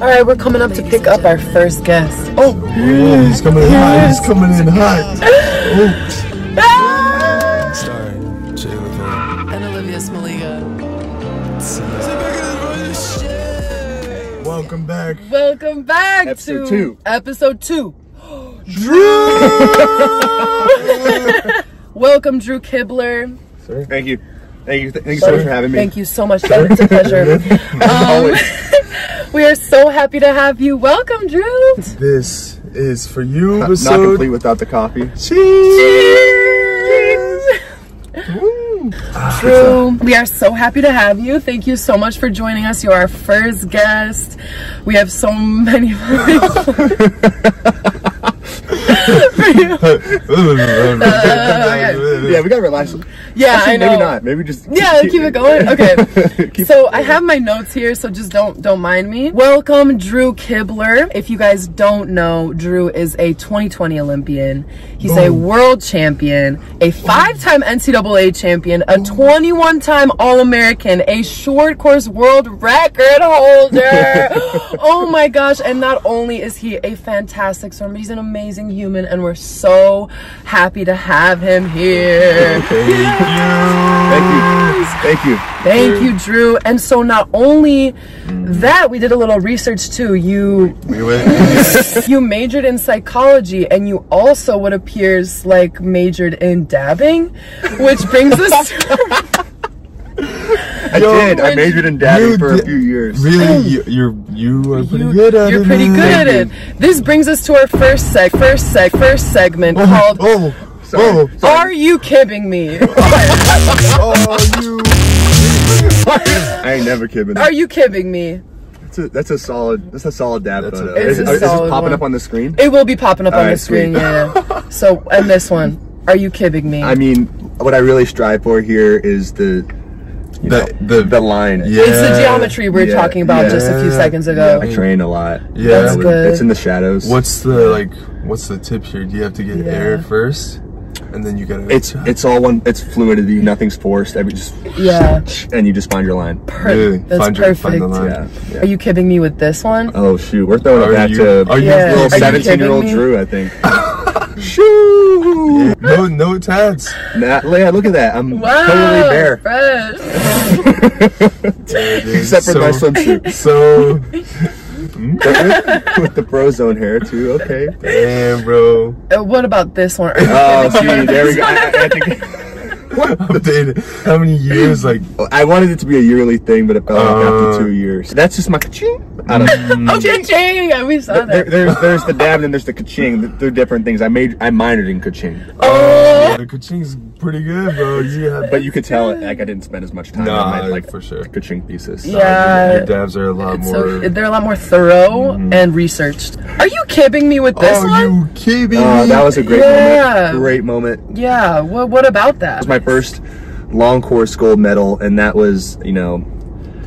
All right, we're coming up to pick up our first guest. Oh, Yeah, he's coming in hot. He's coming in hot. ah! Starring Jay Levine. And Olivia Smoliga. Welcome back. welcome back Episode to two. episode two. Drew. welcome, Drew Kibler. Sir. Thank you. Thank you. Thank you so much for having me. Thank you so much. It's a pleasure. Always. We are so happy to have you. Welcome, Drew. This is for you. Not Episode. complete without the coffee. Cheers. Ah, Drew, we are so happy to have you. Thank you so much for joining us. You're our first guest. We have so many. Yeah, we gotta relax. yeah, Actually, I know. Maybe not. Maybe just. Yeah, keep it going. Okay. Keep- so I have my notes here, so just don't don't mind me. Welcome, Drew Kibler. If you guys don't know, Drew is a 2020 Olympian. He's a world champion, a five-time NCAA champion, a 21-time All-American, a short course world record holder. oh my gosh! And not only is he a fantastic swimmer, he's an amazing human, and we're so happy to have him here. Thank you. Thank you. Thank you, Drew. And so not only mm. that, we did a little research too. You We went. you majored in psychology and you also what appears like majored in dabbing, which brings us to, I did. I majored in dabbing for a few years. Really, you, you're you are pretty you, good at you're it. pretty good at it. This brings us to our first seg first seg first segment Oh, called oh, Sorry. oh, Are you kidding me? oh, you. I ain't never kidding. Are you kidding me? That's a, that's a solid. That's a solid dab That's a- photo. It's Is, a is this solid popping one. up on the screen? It will be popping up on the screen, sweet. yeah. yeah. So and this one. Are you kidding me? I mean, what I really strive for here is the you know, The- the- the line. Yeah. It's the geometry we were Yeah, talking about just a few seconds ago. I train a lot. Yeah. That's It's- good. It's in the shadows. What's the like? What's the tip here? Do you have to get Yeah. air first, and then you gotta? It's it's all one. It's fluidity. Nothing's forced. Every just Yeah. and you just find your line. Per- Really? That's Find your- perfect. find the line. Yeah. yeah. Are you kidding me with this one? Oh shoot, we're throwing Are it back you- to are you Yeah. little seventeen-year-old? Drew, I think. Shoo! no no tats. Nah, yeah, look at that. I'm Wow. totally bare, Fresh. There it is. except for my So- swimsuit So with the pro zone hair too. Okay. damn, bro. Uh, what about this one? Are you Oh, kidding me? gee, there we go. I, I, I think Updated. How many years? Like, I wanted it to be a yearly thing, but it fell off Uh, after two years. That's just my ka-ching. I don't know. Oh, ching ching! We saw There, that. there's there's the dab and then there's the ka-ching. They're different things. I made I minored in ka-ching, Oh, the coaching's pretty good, bro. You have. but you could tell like I didn't spend as much time Nah, on my like for sure. ka-ching pieces. Yeah. Your dabs are a lot It's more. so, they're a lot more thorough and researched. Are you kidding me with this oh, one? you kidding Oh, me? that was a great Yeah. moment. Great moment. Yeah. What What about that? was my first long course gold medal, and that was, you know,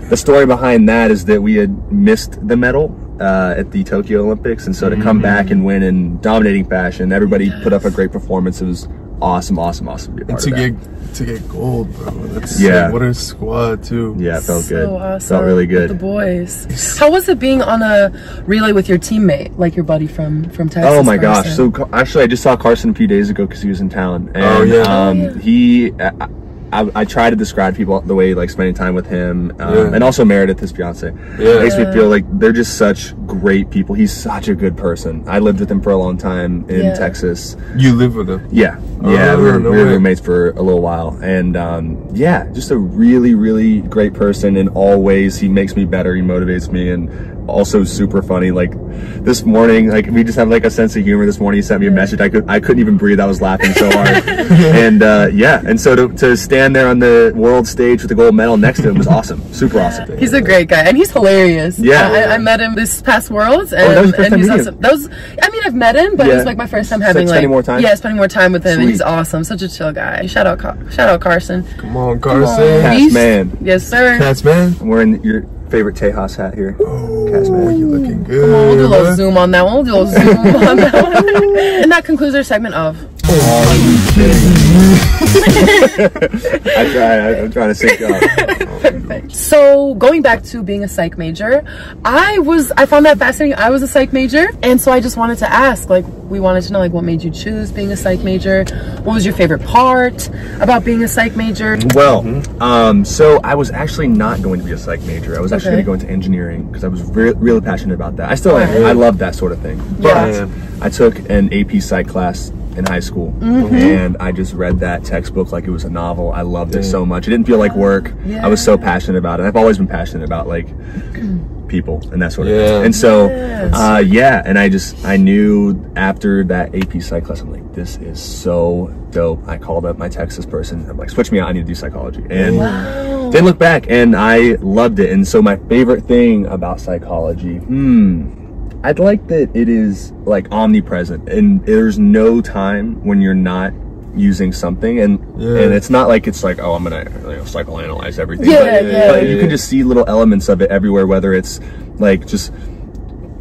the story behind that is that we had missed the medal uh, at the Tokyo Olympics, and so to come back and win in dominating fashion, everybody put up a great performance. It was awesome, awesome, awesome to And to of that. get to get gold, bro. That's Yeah. like, what a squad too. yeah, it felt good. So awesome. Felt really with good. The boys. How was it being on a relay with your teammate, like your buddy from from Texas? Oh my gosh! So actually, I just saw Carson a few days ago because he was in town. And, Oh, yeah. Um, Oh, yeah. He, I, I, I try to describe people the way like spending time with him, um, Yeah. and also Meredith, his fiance. Yeah. makes me feel like they're just such great people. He's such a good person. I lived with him for a long time in Yeah. Texas. You live with him. Yeah, yeah, Oh, we were, no we were roommates for a little while, and um, yeah, just a really, really great person in all ways. He makes me better. He motivates me, and also super funny. Like this morning, like we just have like a sense of humor. This morning, he sent me a message. I could, I couldn't even breathe. I was laughing so hard, and uh, yeah, and so to, to stand there on the world stage with the gold medal next to him was awesome. Super awesome. He's a great guy, and he's hilarious. Yeah. I, I met him this past Worlds, and, Oh, that was your first and time he's meeting awesome. That was, I mean, I've met him, but it was like my first time Like having like spending more time? Yeah, spending more time with him, and he's awesome. Such a chill guy. Shout out, Car- shout out Carson. Come on, Carson. Cats Beast. man. Yes, sir. Cats, man. I'm wearing your favorite Tejas hat here. Oh, Cats, man. you looking good. Come on, we'll do a little zoom on that one. We'll do a little zoom on that one. And that concludes our segment of. I try. I'm trying to sync up. So going back to being a psych major, I was I found that fascinating. I was a psych major, and so I just wanted to ask, like, we wanted to know, like, what made you choose being a psych major? What was your favorite part about being a psych major? Well, um, so I was actually not going to be a psych major. I was actually Okay. going to go into engineering because I was re- really passionate about that. I still am. I love that sort of thing. But Yeah. I took an AP psych class in high school Mm-hmm. and I just read that textbook like it was a novel. I loved it so much. It didn't feel like work. I was so passionate about it. I've always been passionate about like people and that sort of Yeah. thing. And so, Yes. uh, yeah, and I just, I knew after that AP psych class, I'm like, this is so dope. I called up my Texas person. I'm like, switch me out. I need to do psychology. And then look back and I loved it. And so my favorite thing about psychology, hmm, I'd like that it is like omnipresent and there's no time when you're not using something and Yeah. and it's not like it's like oh i'm gonna you know, psychoanalyze everything Yeah, but, yeah, but yeah. you can just see little elements of it everywhere whether it's like just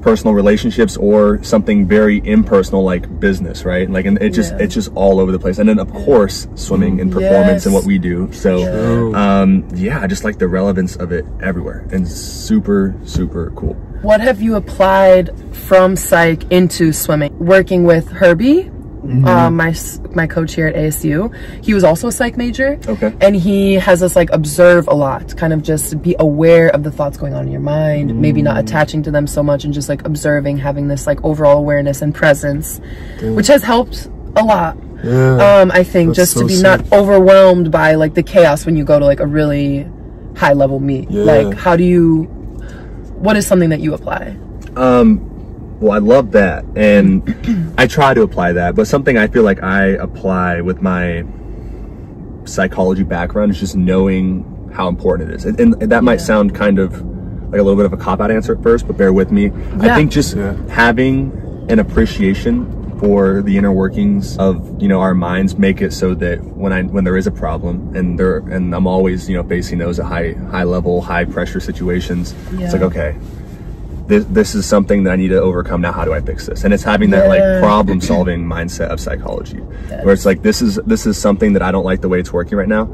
personal relationships or something very impersonal like business right? Like and it just Yeah. it's just all over the place. And then of course swimming and performance and what we do. So um yeah i just like the relevance of it everywhere and super super cool. What have you applied from psych into swimming? Working with Herbie, uh, my s- my coach here at ASU, he was also a psych major. Okay. And he has us like observe a lot, kind of just be aware of the thoughts going on in your mind, maybe not attaching to them so much, and just like observing, having this like overall awareness and presence, which has helped a lot. Yeah. Um, I think That's just to be not overwhelmed by like the chaos when you go to like a really high level meet. Yeah. Like, how do you? What is something that you apply? Well, I love that, and I try to apply that. But something I feel like I apply with my psychology background is just knowing how important it is, and, and that might sound kind of like a little bit of a cop out answer at first, but bear with me. I think just Yeah. having an appreciation for the inner workings of you know our minds make it so that when I when there is a problem and there and I'm always you know facing those at high high level high pressure situations, it's like okay this, this is something that I need to overcome. Now, how do I fix this? And it's having that Yeah. like problem solving mindset of psychology, where it's like this is this is something that I don't like the way it's working right now,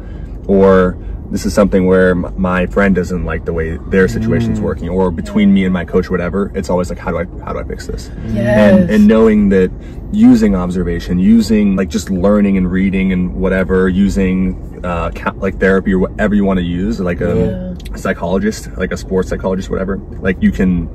or this is something where m- my friend doesn't like the way their situation's working, or between me and my coach, or whatever. It's always like how do I how do I fix this? Yes. And and knowing that using observation, using like just learning and reading and whatever, using uh, like therapy or whatever you want to use, like a psychologist, like a sports psychologist, whatever. Like you can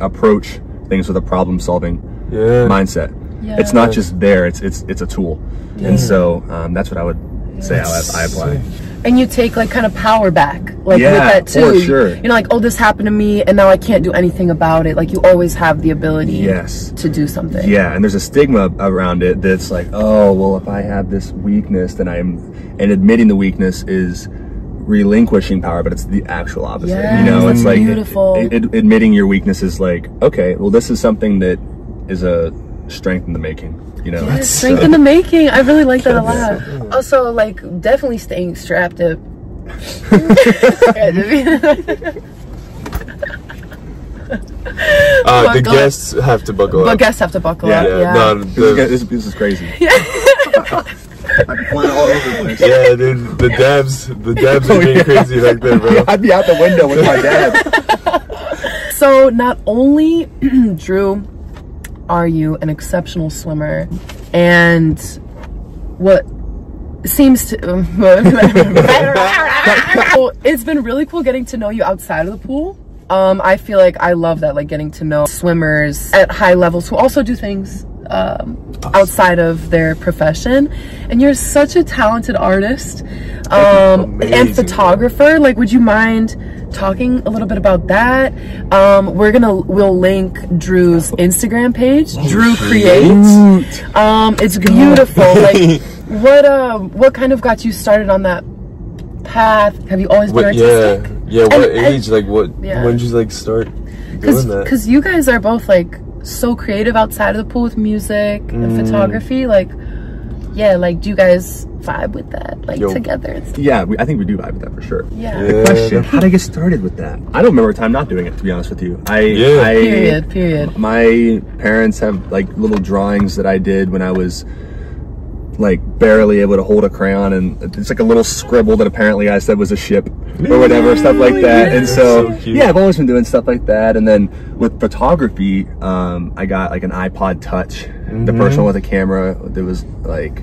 approach things with a problem solving Yeah. mindset. Yeah. It's not just there; it's it's it's a tool. And so um, that's what I would say how I, I apply. and you take like kind of power back like Yeah, with that too for sure. you're like oh this happened to me and now i can't do anything about it like you always have the ability Yes. to do something Yeah, and there's a stigma around it that's like, oh, well, if I have this weakness, then I'm, and admitting the weakness is relinquishing power, but it's the actual opposite. Yes, you know, it's like beautiful. it- it- admitting your weakness is like, okay, well, this is something that is a strength in the making. You know, Yes, strength in the making i really like that a lot also like definitely staying strapped up Uh, the guests have to buckle but up. guests have to buckle Yeah. up yeah, yeah no, this, is, the, this, this is crazy. I'm flying all over the place. yeah, dude, the dabs, the dabs Oh, are being yeah. crazy back there, bro. I'd be out the window with my dad. So not only Drew are you an exceptional swimmer and what seems to So it's been really cool getting to know you outside of the pool. Um, I feel like I love that, like getting to know swimmers at high levels who also do things um, outside of their profession. And you're such a talented artist um, and photographer. Like, would you mind talking a little bit about that? Um, we're gonna we'll link Drew's Instagram page, Drew Creates. Um, it's beautiful. Like, what um, what kind of got you started on that path? Have you always been What, yeah, artistic? yeah. What And- and- age? like, what? Yeah. When did you like start doing that? because you guys are both like so creative outside of the pool with music and Mm. photography like yeah like do you guys vibe with that like Yo. together and stuff? Yeah, we, I think we do vibe with that for sure. yeah, Yeah. Question: How did I get started with that? I don't remember a time not doing it. To be honest with you, I, Yeah. I period period My parents have like little drawings that I did when I was like barely able to hold a crayon and it's like a little scribble that apparently I said was a ship or whatever, stuff like that. And so, So yeah, I've always been doing stuff like that. And then with photography, um, I got like an iPod Touch, the Mm-hmm. first one with a camera that was like,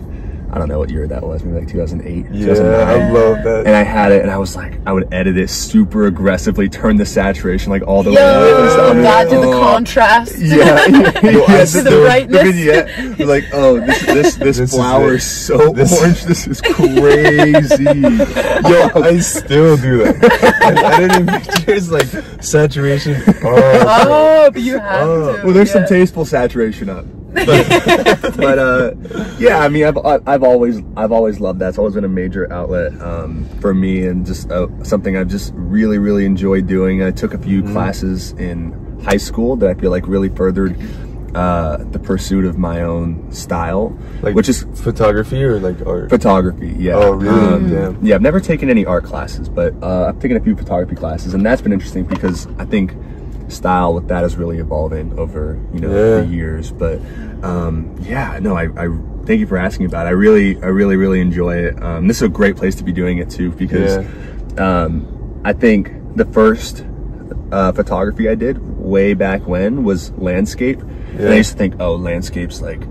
I don't know what year that was, maybe like 2008, Yeah, 2009 I love that. and I had it, and I was like, I would edit it super aggressively, turn the saturation like all the Yo, way up and stuff. God did the Oh. contrast. Yeah, yeah, Yo, I yeah, the the brightness. vignette, you're like, oh, this this this, This is flower it. is so This- orange. This is crazy. Yo, I still do that. I, editing pictures like saturation. Oh, Oh, but you have Oh. to. well, there's some tasteful saturation up. But, but uh, yeah, I mean, I've I've always I've always loved that. It's always been a major outlet um, for me, and just uh, something I've just really really enjoyed doing. I took a few classes in high school that I feel like really furthered uh, the pursuit of my own style, like which is photography or like art. photography. Yeah. Oh, really? Um, Damn. Yeah, I've never taken any art classes, but uh, I've taken a few photography classes, and that's been interesting because I think style with that is really evolving over you know Yeah. the years. But um, yeah, no, I, I thank you for asking about. it. I really, I really, really enjoy it. Um, this is a great place to be doing it too because um, I think the first uh, photography I did way back when was landscape, and I used to think, oh, landscape's like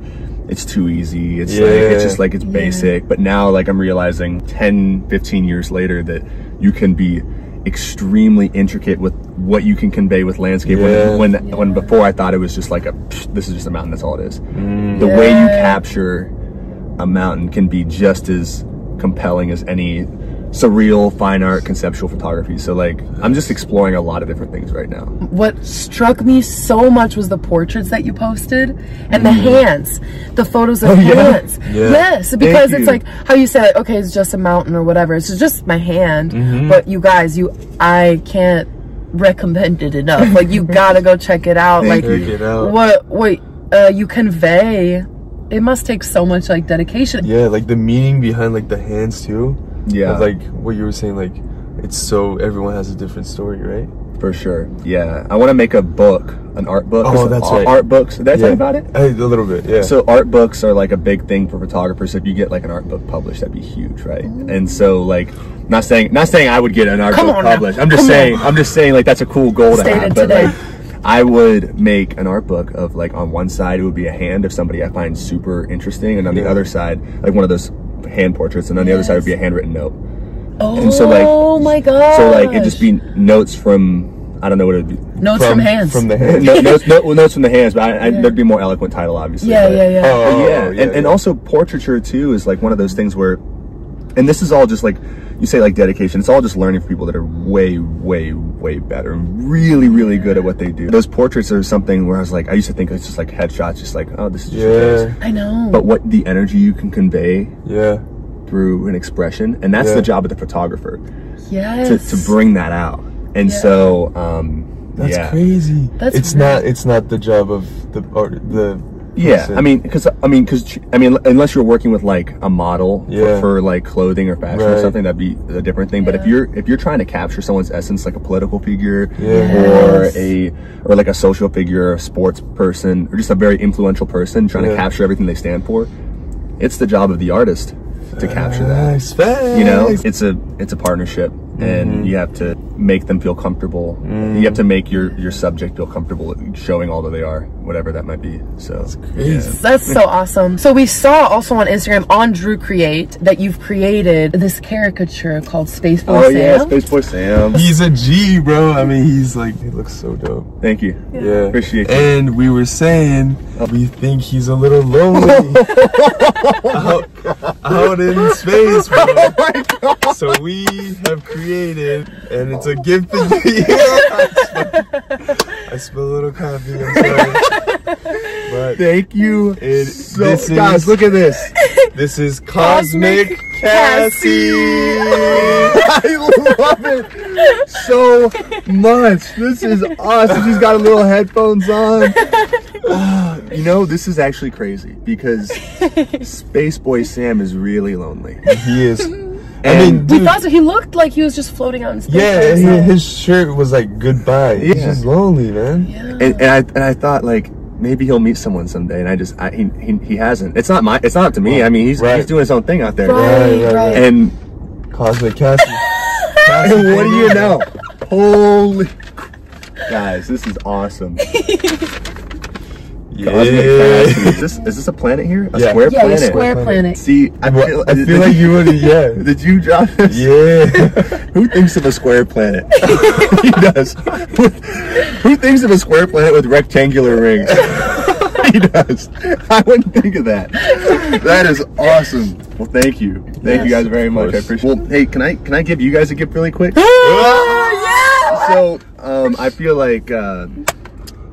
it's too easy. It's Yeah. like it's just like it's basic. But now like I'm realizing 10, 15 years later that you can be extremely intricate with what you can convey with landscape Yeah. when when when before I thought it was just like a this is just a mountain that's all it is. Mm. The way you capture a mountain can be just as compelling as any surreal fine art conceptual photography. So like I'm just exploring a lot of different things right now. what struck me so much was the portraits that you posted and the hands, the photos of Mm. Oh, hands. Yeah. Yes, because you. it's like how you said, okay, it's just a mountain or whatever. It's just my hand. Mm-hmm. But you guys, you, I can't recommend it enough. like you gotta go check it out. Thank like it out. what, what uh, you convey. It must take so much like dedication. Yeah, like the meaning behind like the hands too. Yeah. Of, like what you were saying, like it's so everyone has a different story, right? For sure. Yeah. I want to make a book, an art book. Oh, There's that's art, right. Art books. Did I tell yeah. you about it? I, a little bit, yeah. So art books are like a big thing for photographers. So If you get like an art book published, that'd be huge, right? And so like, not saying not saying I would get an art Come book on now. published. I'm just Come saying on. I'm just saying like that's a cool goal to Stated have. But today. like, I would make an art book of like on one side it would be a hand of somebody I find super interesting, and on the other side like one of those hand portraits, and on the other side would be a handwritten note. Oh And so, like- oh my god. So like it just be notes from I don't know what it would be. notes from, hands. From the hands. no, notes, no, well, notes from the hands, but I, I, Yeah. there'd be more eloquent title, obviously. yeah, but- yeah, yeah. Oh, But yeah, yeah, and, yeah. and also portraiture too is like one of those things where, and this is all just like you say like dedication. It's all just learning from people that are way, way, way better and really, really good at what they do. Those portraits are something where I was like, I used to think it's just like headshots, just like oh, this is just. Yeah, I know. But what the energy you can convey yeah. through an expression, and that's Yeah. the job of the photographer yes. to, to bring that out. And Yeah. so, um, That's yeah. crazy. That's it's really- not. It's not the job of the art. The Yeah, person. I mean, because I mean, because I mean, unless you're working with like a model Yeah. for, for like clothing or fashion or something, that'd be a different thing. But if you're if you're trying to capture someone's essence, like a political figure Yeah. or a or like a social figure, or a sports person, or just a very influential person trying to capture everything they stand for, it's the job of the artist to capture that. Facts, facts. You know, it's a it's a partnership, Mm-hmm. and you have to make them feel comfortable. Mm. You have to make your your subject feel comfortable showing all that they are, whatever that might be. So crazy. That's so awesome. So we saw also on Instagram on Drew Create that you've created this caricature called Space Boy Oh Sam. yeah, Space Boy Sam. He's a G, bro. I mean, he's like he looks so dope. Thank you. Yeah, Appreciate you. And we were saying we think he's a little lonely out, out in space, bro. Oh So we have created, and it's a gift for you. I spilled a little coffee. I'm sorry, but Thank you. it, So, this guys, is look at this. this is Cosmic, Cosmic Cassie. I love it so much. This is awesome. She's got a little headphones on. Ah, you know, this is actually crazy because Space Boy Sam is really lonely. He is. I And- mean, We thought so. He looked like he was just floating out in space. Yeah, and he- his shirt was like goodbye. He's just lonely, man. yeah. And, and I and I thought like maybe he'll meet someone someday, and I just I, he, he he hasn't. It's not my. It's not up to me. I mean, he's Right. he's doing his own thing out there. Right, right, right. And Cosmic Cassie. and what do you know? Holy guys, this is awesome. Yeah. Cosmic Cassie. Is this is this a planet here? A Yeah. square Yeah, planet. a square planet. See, I feel, I did feel like you would yeah. Did you drop this? Yeah. Who thinks of a square planet? he does. Who, who thinks of a square planet with rectangular rings? he does. I wouldn't think of that. That is awesome. Well, thank you. Thank you guys very much. I appreciate. Well, hey, can I can I give you guys a gift really quick? Oh, So, um, I feel like uh,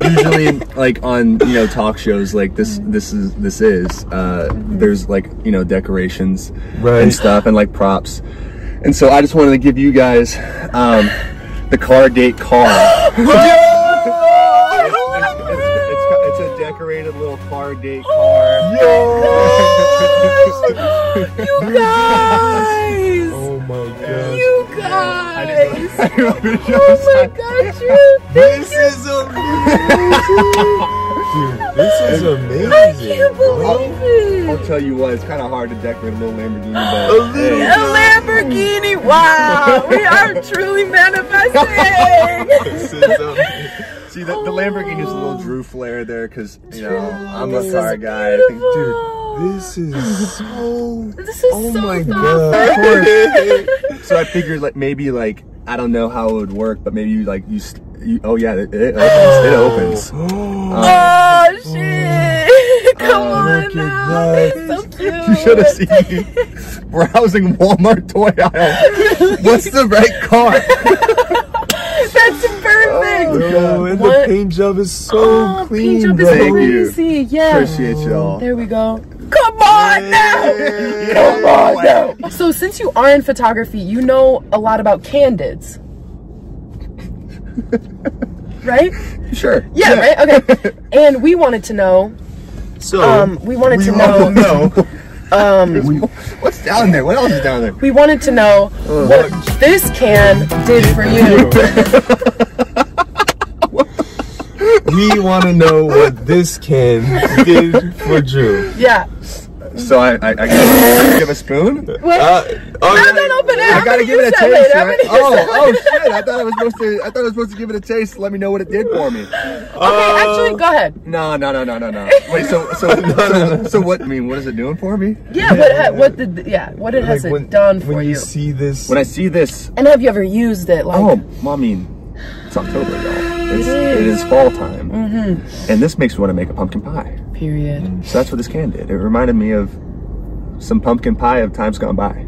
usually, like on you know talk shows, like this, this is this is uh, there's like you know decorations Right. and stuff and like props, and so I just wanted to give you guys um, the car date car. It's, it's, it's, it's a decorated little car date car. You guys! Oh my gosh. You guys! I didn't know this Oh my god, Drew! This is amazing. Dude, this is amazing. I can't believe I'll it! tell you what, it's kind of hard to decorate a little Lamborghini, But, A but little. A Lamborghini! Wow! We are truly manifesting! This is amazing. See, the, the Lamborghini is a little oh. Drew flair there because, you know, I'm This a is car guy. I think, Dude, this is so. This is Oh so my awesome. god. so I figured, like, maybe, like, I don't know how it would work, but maybe you, like, you, st- you oh, yeah, it, it opens. It oh. opens. Um, oh shit! Oh, Come Oh, on look at now! that. It's so cute! You should have seen me browsing Walmart toy aisle. What's the right car? That's perfect! Oh, Bro, and the paint job is so Oh, clean, paint job is Thank you. Yeah. Appreciate y'all. There we go. Come on now! Come on now. So since you are in photography, you know a lot about candids. right? Sure. Yeah, right? Okay. and we wanted to know, So, um, we wanted to know, know. um, What's down there? What else is down there? we wanted to know what this can did for you. we want to know what this can did for Drew. Yeah. So I, I, I gotta give a spoon? What? Uh, all I right. don't open it. I I'm gotta give it a taste, later. Right? Oh, oh shit! I thought I was supposed to. I thought I was supposed to give it a taste. Let me know what it did for me. Okay, actually, go ahead. No, no, no, no, no, no. Wait, so, so, so, so what? I mean, what is it doing for me? Yeah, what ha- what did yeah, what it has Like it done for you? when you? you see this, When I see this, and have you ever used it like oh, well, I mean, it's October, y'all. It's, It it is. is fall time, mm-hmm. and this makes me want to make a pumpkin pie. Period. So that's what this can did. It reminded me of some pumpkin pie of times gone by.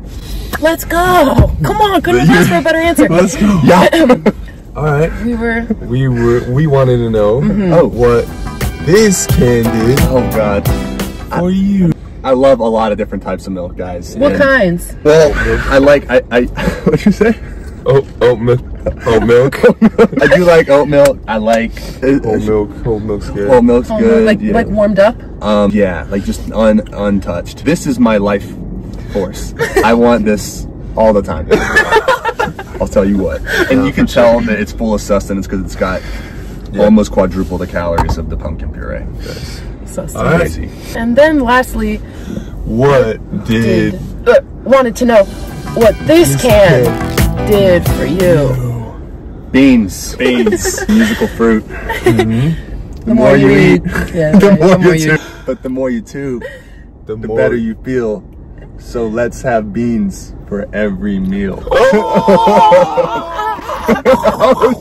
Let's go. Come on, couldn't ask for a better answer. let's go. Yeah. All right, We were we were we wanted to know Mm-hmm. Oh. what this can did oh God. for you. I love a lot of different types of milk, guys. what and- kinds? Well, I like I I what'd you say? Oh, oat milk, oat milk, I do like oat milk. I like oat milk, oat milk's good. Oat milk's Oh, good. like yeah. like warmed up? um yeah, like just un untouched. This is my life force. I want this all the time. I'll tell you what. And you can tell that it's full of sustenance because it's got almost quadruple the calories of the pumpkin puree. So All right. Crazy. And then lastly, What did did uh, wanted to know what this this can can did for you. Beans. Beans. Musical fruit. Mm-hmm. The more you eat, yeah, the right, more you tube. But the more you tube, the, the more better you feel. So let's have beans for every meal. Oh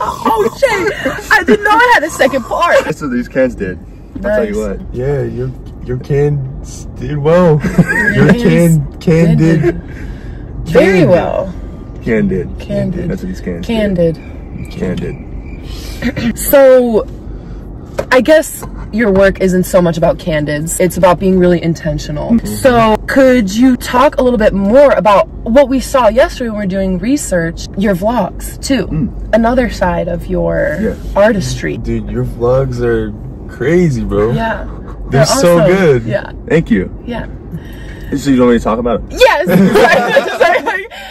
oh shit! I didn't know I had a second part. That's what these cans did. I'll tell you what. Yeah, your your can did well. your cans can can did did Very can well. Can did. Candid. That's what these cans Candid. did. Can did. So, I guess your work isn't so much about candids. It's about being really intentional. Mm-hmm. So, could you talk a little bit more about what we saw yesterday when we were doing research? Your vlogs, too. Another side of your Mm. Yeah. artistry. Dude, your vlogs are crazy, bro. Yeah. They're so awesome. good. Yeah. Thank you. Yeah. So you don't want me to talk about it? Yes.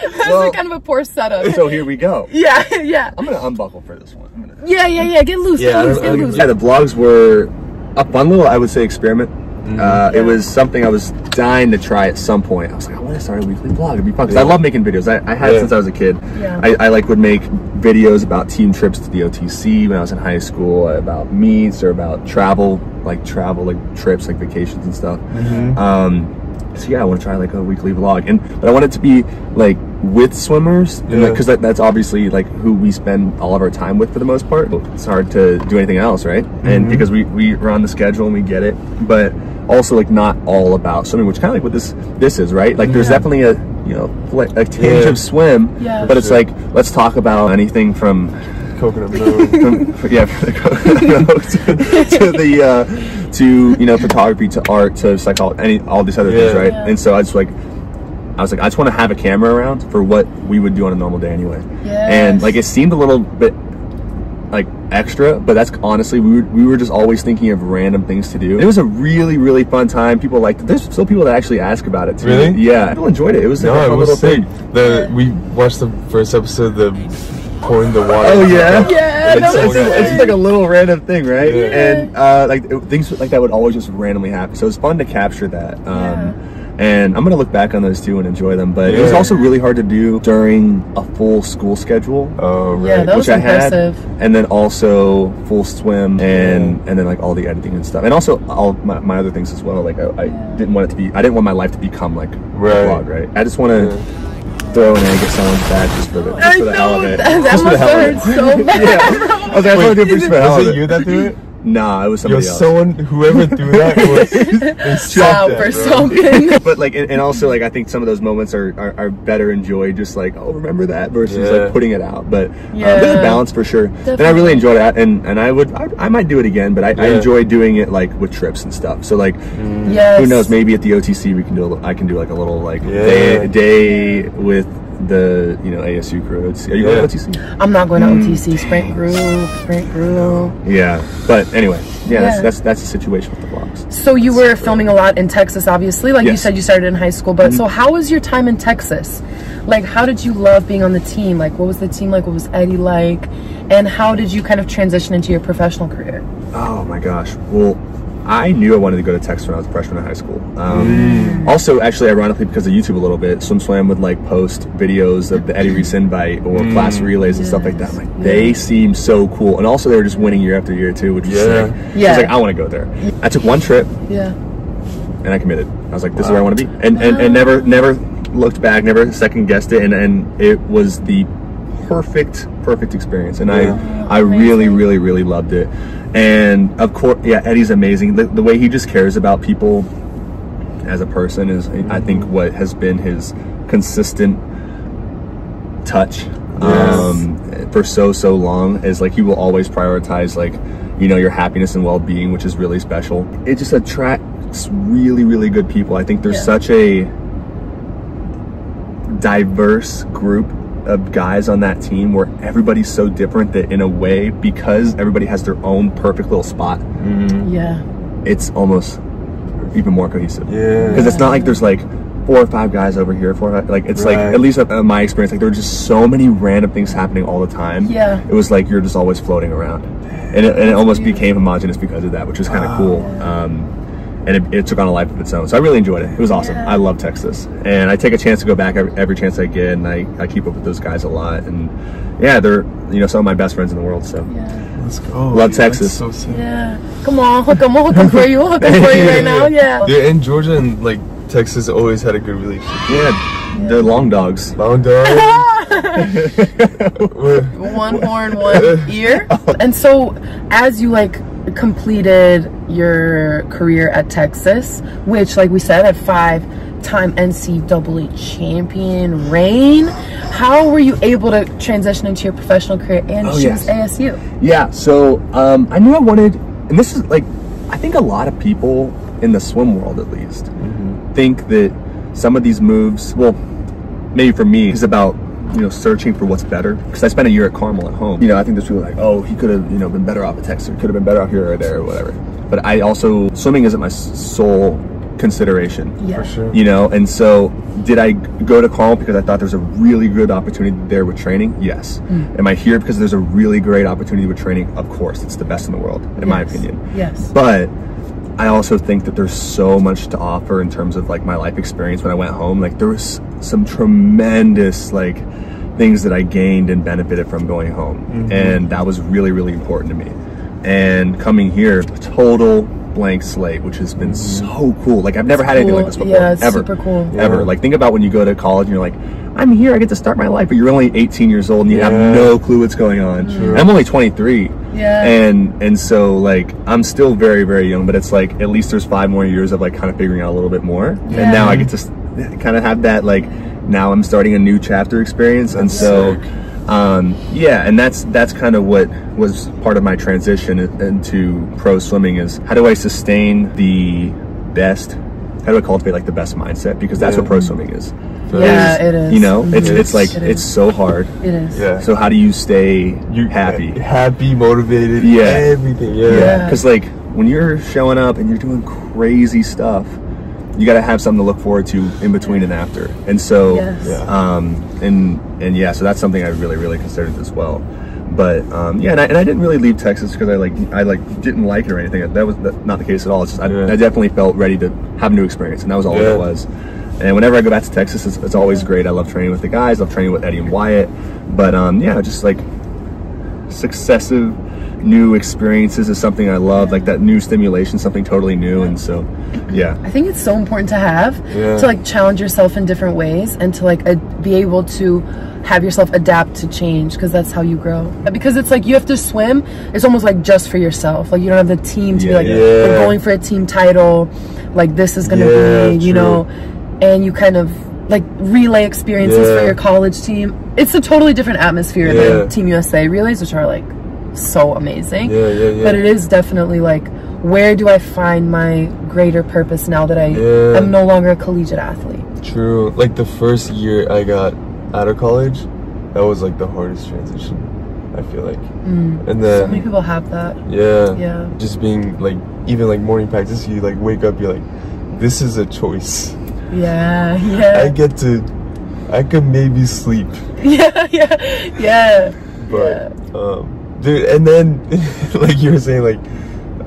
Sorry, like, That's Well- like kind of a poor setup. So here we go. Yeah, yeah. I'm gonna unbuckle for this one. Gonna... Yeah, yeah, yeah. Get loose, Yeah, get loose, get loose. Yeah, the vlogs were a fun little, I would say, experiment. Mm-hmm. Uh, It was something I was dying to try at some point. I was like, I want to start a weekly vlog. It'd be fun because I love making videos. I, I had Yeah. since I was a kid. Yeah. I, I like would make videos about team trips to the OTC when I was in high school, about meets or about travel, like travel, like trips, like vacations and stuff. Mm-hmm. Um, so yeah, I want to try like a weekly vlog, and but I want it to be like with swimmers, Yeah. because that, that's obviously like who we spend all of our time with for the most part. It's hard to do anything else, right? And Mhm. because we we are on the schedule and we get it, but also like not all about swimming, which kind of like what this this is, right? Like there's definitely a you know like a tinge Yeah. of swim, Yeah. but it's Sure. like let's talk about anything from Coconut milk. from, yeah, from the, to, to the uh, to you know photography to art to psychology, any all these other things, right? Yeah. And so I just like. I was like, I just want to have a camera around for what we would do on a normal day anyway. Yes. And like, it seemed a little bit like extra, but that's honestly, we were, we were just always thinking of random things to do. It was a really, really fun time. People liked it. There's still people that actually ask about it too. Really? Yeah. People enjoyed it. It was no, a it was little sick. thing. The we watched the first episode, the pouring the water. Oh, yeah? Yeah, It's that so was it's just like a little random thing, right? Yeah. And uh, like it- things like that would always just randomly happen. So it was fun to capture that. Um, And I'm gonna look back on those too and enjoy them. But it was also really hard to do during a full school schedule. Oh right. Yeah, that was which I had, impressive. and then also full swim and and then like all the editing and stuff, and also all my, my other things as well. Like I, I didn't want it to be, I didn't want my life to become like Right. a vlog, right? I just want to Yeah. Throw an egg at someone's back just for the, just I for the hell of it. that, that Just must hell of hurt so bad. Yeah. I was like, I Wait, want to do it for the hell was of it you that threw it? Nah, it was Yo, somebody else. someone, whoever threw that was they Wow, sucked for at, something. but like, and, and also like, I think some of those moments are, are, are better enjoyed just like, oh, remember that versus Yeah. like putting it out. But uh, Yeah. there's a balance for sure. And I really enjoyed that, and and I would, I, I might do it again, but I, I enjoy doing it like with trips and stuff. So like, Yes. who knows? Maybe at the OTC we can do, a, li- I can do like a little like Yeah. day day with the you know ASU crew. It's- Are you Yeah. going to OTC? I'm not going to mm. OTC. Sprint group, sprint group. Yeah, but anyway, yeah, that's Yeah. that's that's the situation with the vlogs. So you were filming a lot in Texas, obviously. Like you said, you started in high school. But mm-hmm. so how was your time in Texas? Like, how did you love being on the team? Like, what was the team like? What was Eddie like? And how did you kind of transition into your professional career? Oh my gosh. Well, I knew I wanted to go to Texas when I was a freshman in high school. Um, Mm. Also, actually, ironically, because of YouTube a little bit, SwimSwam would like post videos of the Eddie Reese invite or Mm. class relays and stuff like that. Like, they seem so cool. And also, they were just winning year after year too, which was Yeah. sick. I was like, I want to go there. I took one trip Yeah. and I committed. I was like, this is where I want to be, and, and and never never looked back, never second guessed it, and and it was the perfect perfect experience, and Yeah. I I really really really loved it, and of course, yeah, Eddie's amazing. The, the way he just cares about people as a person is, I think, what has been his consistent touch. Um, for so so long is like he will always prioritize like you know your happiness and well-being which is really special it just attracts really really good people i think there's Yeah. such a diverse group of guys on that team where everybody's so different that in a way because everybody has their own perfect little spot Yeah. it's almost even more cohesive. Yeah. because it's not like there's like four or five guys over here four like it's like at least in my experience like there were just so many random things happening all the time. Yeah. it was like you're just always floating around. And it, and it almost became homogenous because of that which was kind of cool. um, and it, it took on a life of its own so i really enjoyed it it was awesome Yeah. i love texas and i take a chance to go back every, every chance i get and I, I keep up with those guys a lot and yeah they're you know some of my best friends in the world so Yeah. Let's go. Love That's Texas. so sick. Yeah. Come on, hook 'em, hook 'em for you, hook 'em for you right now. Yeah. Yeah, and Georgia and like Texas always had a good relationship. yeah they're long dogs Long dogs. One horn, one ear. And so, as you like completed your career at Texas, which, like we said, at five time NCAA champion reign, how were you able to transition into your professional career and Oh, choose yes. ASU? Yeah, so um, I knew I wanted, and this is like, I think a lot of people in the swim world at least think that some of these moves, well, maybe for me, is about you know searching for what's better. Because I spent a year at Carmel at home. You know, I think there's people like, oh, he could have you know been better off at Texas, could have been better off here or there or whatever. But I also swimming isn't my sole consideration. Yeah. For sure. You know, and so did I go to Carmel because I thought there's a really good opportunity there with training? Yes. Mm. Am I here because there's a really great opportunity with training? Of course, it's the best in the world, in my opinion. Yes. But I also think that there's so much to offer in terms of like my life experience when I went home. Like there was some tremendous like things that I gained and benefited from going home. Mm-hmm. And that was really, really important to me. And coming here, total blank slate, which has been mm-hmm. so cool. Like I've never had anything like this before. Yeah, it's ever. super cool. Ever. Yeah. Like think about when you go to college and you're like, I'm here, I get to start my life, but you're only 18 years old and you have no clue what's going on. True. I'm only 23 Yeah. and and so like i'm still very very young but it's like at least there's five more years of like kind of figuring out a little bit more Yeah. and now i get to kind of have that like now i'm starting a new chapter experience and so um yeah and that's that's kind of what was part of my transition in- into pro swimming is how do i sustain the best how do i cultivate like the best mindset because that's Yeah. what pro swimming is Yeah, it is. you know it's Mhm. it's like It it's so hard It is. Yeah. so how do you stay you happy happy, motivated, Yeah. everything. Yeah. Yeah. because like when you're showing up and you're doing crazy stuff, you got to have something to look forward to in between and after. And so, Yes. Um, and and yeah, so that's something I really really considered as well. But um, yeah, and I, and I didn't really leave Texas because I like I like didn't like it or anything. That was not the case at all. It's just I, Yeah. I definitely felt ready to have a new experience, and that was all Yeah. it was. And whenever I go back to Texas, it's, it's always great. I love training with the guys. I love training with Eddie and Wyatt. But um, yeah, just like successive new experiences is something I love. Like that new stimulation, something totally new. And so, yeah, I think it's so important to have Yeah. to like challenge yourself in different ways and to like ad- be able to have yourself adapt to change because that's how you grow. Because it's like you have to swim. It's almost like just for yourself. Like you don't have the team to be like yeah. we're going for a team title. Like this is gonna Yeah, be you true. know, and you kind of like relay experiences for your college team. It's a totally different atmosphere Yeah. than Team USA relays, which are like so amazing. Yeah, yeah, yeah. But it is definitely like, where do I find my greater purpose now that I Yeah. am no longer a collegiate athlete? True. Like the first year I got out of college, that was like the hardest transition. I feel like. And So then many people have that. yeah, Yeah. just being like even like morning practice, you like wake up, you're like, this is a choice. Yeah, yeah. I get to, I could maybe sleep, yeah, yeah, yeah. but um, dude, and then like you were saying like,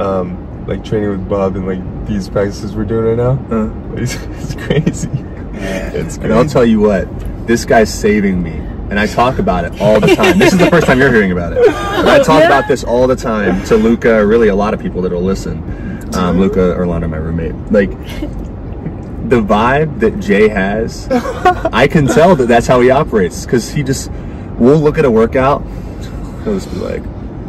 um, like training with Bob and like these practices we're doing right now, Uh, it's, it's crazy. It's and I'll tell you what, this guy's saving me. And I talk about it all the time. this is the first time you're hearing about it. But I talk Yeah. about this all the time to Luca, really a lot of people that will listen. Um, Luca Urlando, my roommate. Like, the vibe that Jay has, I can tell that that's how he operates. Because he just, we'll look at a workout, he'll just be like,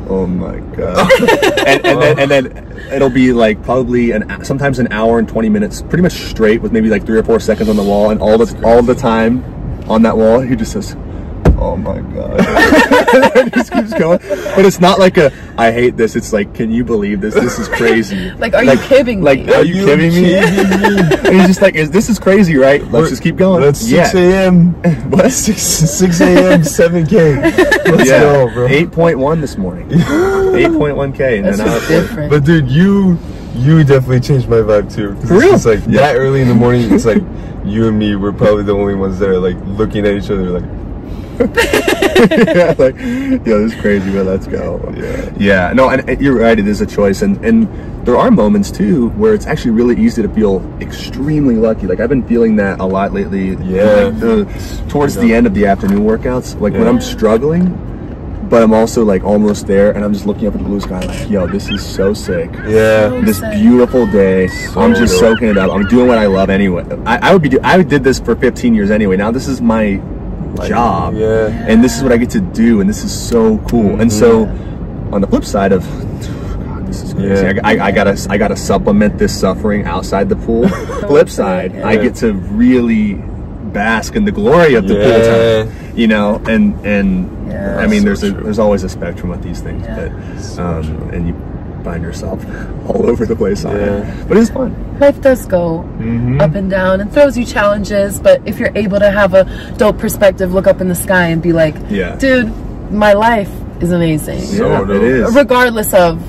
oh my God. and, and, then, and then it'll be like probably an sometimes an hour and 20 minutes pretty much straight with maybe like three or four seconds on the wall and all the all the time on that wall he just says oh my god it just keeps going but it's not like a i hate this it's like can you believe this this is crazy Like, are you kidding me? like are you kidding me and he's just like is this is crazy right let's We're- just keep going That's yeah 6 a.m. what 6, 6 a.m. 7K. Let's yeah go, bro. 8.1 this morning 8.1k and That's then I different. But dude, you you definitely changed my vibe too. For it's real? just like Yeah. that early in the morning. It's like you and me. We're probably the only ones that are like looking at each other like, yeah, like, yo, this is crazy, but let's go. Yeah. Yeah, no, and, and you're right, it is a choice. And, and there are moments too where it's actually really easy to feel extremely lucky. Like, I've been feeling that a lot lately. Yeah. Like the, towards the end of the afternoon workouts, like when I'm struggling, but I'm also like almost there and I'm just looking up at the blue sky, like, yo, this is so sick. yeah, This sick. beautiful day. I'm just dope. soaking it up. I'm doing what I love anyway. I, I would be. Do- I did this for 15 years anyway. Now this is my job yeah. and this is what I get to do, and this is so cool. And so, mm-hmm. on the flip side of, God, this is crazy. Yeah. I, I, I gotta, I gotta supplement this suffering outside the pool. flip side, I get to really bask in the glory of the Yeah. pool time. You know, and and Yeah. I mean, So there's a, there's always a spectrum with these things, Yeah. but So um, and you find yourself all over the place on Yeah. it. But it's fun. Life does go Mhm. up and down and throws you challenges, but if you're able to have a dope perspective, look up in the sky and be like, Yeah. dude, my life is amazing. So yeah, it is. regardless of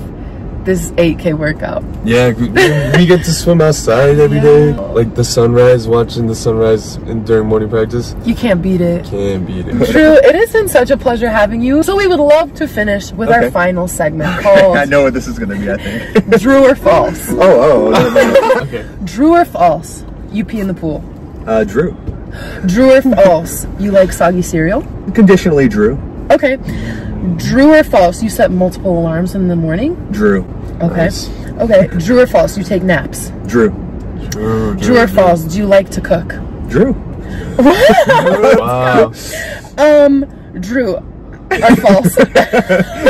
this 8K workout? Yeah, we we get to swim outside every day. Like the sunrise, watching the sunrise in, during morning practice. You can't beat it. Can't beat it. Drew, it has been such a pleasure having you. So we would love to finish with our final segment I called know what this is gonna be. I think. Drew or False. oh, oh, no, no, no. Drew or False? You pee in the pool. Uh, Drew. Drew or False? You like soggy cereal? Conditionally, Drew. Okay. Drew or False? You set multiple alarms in the morning? Drew. Okay. Nice. Okay. Drew or False? You take naps. Drew. Drew, Drew or False? Do you like to cook? Drew. Wow. Um, Drew or False?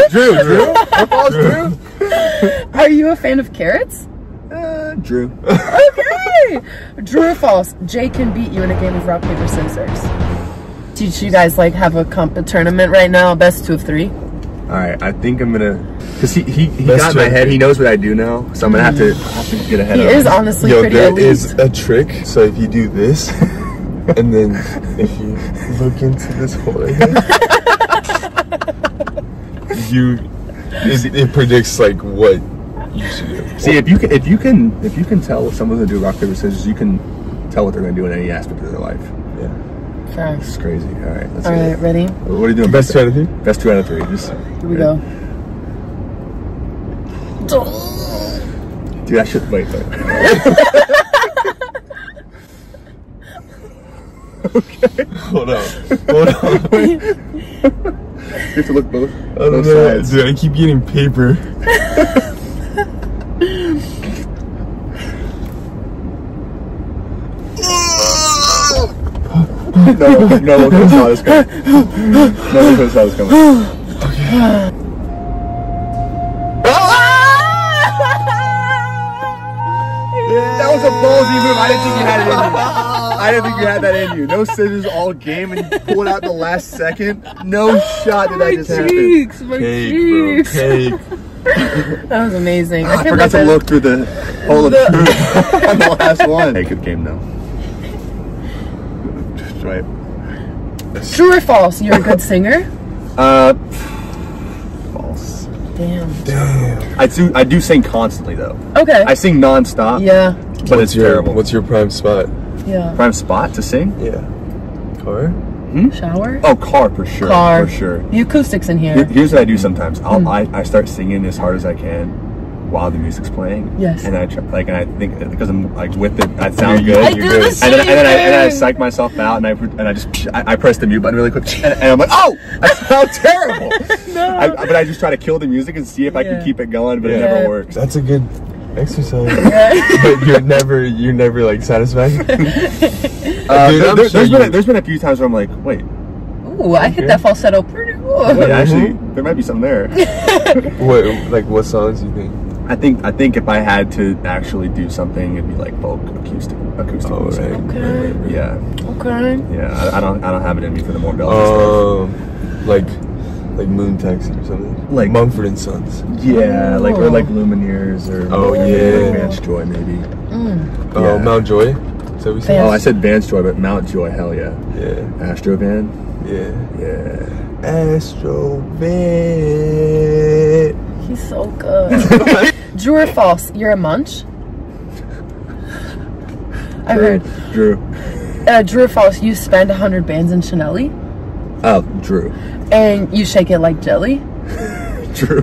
Drew. Drew. False Drew. Are you a fan of carrots? Uh, Drew. Okay. Drew or false? Jay can beat you in a game of rock paper scissors. Did you guys like have a comp a tournament right now? Best two of three. All right, I think I'm gonna, cause he he, he Best got in my head. He knows what I do now, so I'm gonna have to, mm. have to get ahead He of is him. honestly Yo, pretty there elite. is a trick. So if you do this, and then if you look into this hole right here, you it, it predicts like what you should do. See, if you can, if you can, if you can tell someone's gonna do rock paper scissors, you can tell what they're gonna do in any aspect of their life. Yeah. Facts. It's crazy. All right, let's All see. right, ready? What are you doing? Best two out of three. Best two out of three. Just Here we go. dude. I should wait. wait. Okay. Hold on. Hold on. You have to look both. I don't both know. sides. Dude, I keep getting paper. No, no one could have saw this coming. No one could have saw this coming. That was a ballsy move. I didn't think you had it in you. I didn't think you had that in you. No scissors all game, and you pull it out the last second. No shot did that My just happen. cheeks, my Cake, bro. cheeks. Cake. That was amazing. Ah, I can't forgot to believe look through the hole of The- truth on the last one. Hey, good game though. Right. True or false? You're a good singer. Uh, false. Damn. Damn. I do. I do sing constantly though. Okay. I sing nonstop. yeah. but it's your terrible. what's your prime spot? Yeah. prime spot to sing? Yeah. Car? Shower. Oh, car for sure. Car. for sure. The acoustics in Here- here. Here's what I do sometimes. I'll, Hmm. I, I start singing as hard as I can while the music's playing. Yes. And I try, like, and I think because I'm like with it, I sound good. I You're do good. the and then, and then I and then I psych myself out, and I and I just I, I press the mute button really quick, and, and I'm like, oh, I sound terrible. No. I, but I just try to kill the music and see if I can keep it going, but it never works. That's a good exercise. But you're never you're never like satisfied. Uh, Dude, there, I'm there, sure has been a, there's been a few times where I'm like, wait, Ooh, I hit that falsetto pretty good. wait, actually, there might be something there. what like what songs do you think? I think I think if I had to actually do something, it'd be like folk acoustic acoustic Oh, music. right. Okay. Yeah, Okay. yeah. I, I don't I don't have it in me for the more mellow Um, like like Moon Taxi or something. Like- Mumford and Sons. stuff. Yeah, like or like Lumineers or Oh, like yeah. Vance Joy maybe. Oh, Yeah. Mount Joy. Is that what we said? Oh, I said Vance Joy, but Mount Joy, hell yeah. Yeah, Astrovan, yeah. yeah. Astro Van. He's so good. Drew or false? You're a munch. I heard. Drew. Uh, True or false? You spend hundred bands in Chanel Oh, Drew. and you shake it like jelly. Drew.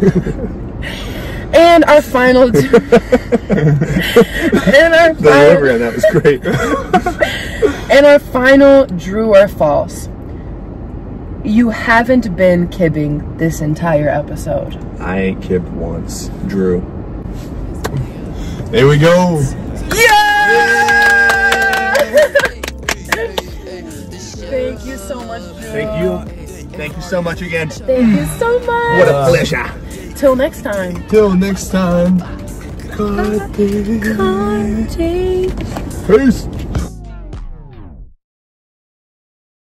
And our final. and our final, that was great. and our final. Drew or false? You haven't been kibbing this entire episode. I ain't kibbed once. Drew. There we go. Yeah! Thank you so much, Drew. Thank you. Thank you so much again. Thank you so much. What a pleasure. Till next time. Till next time. Carpe. Conte. Peace.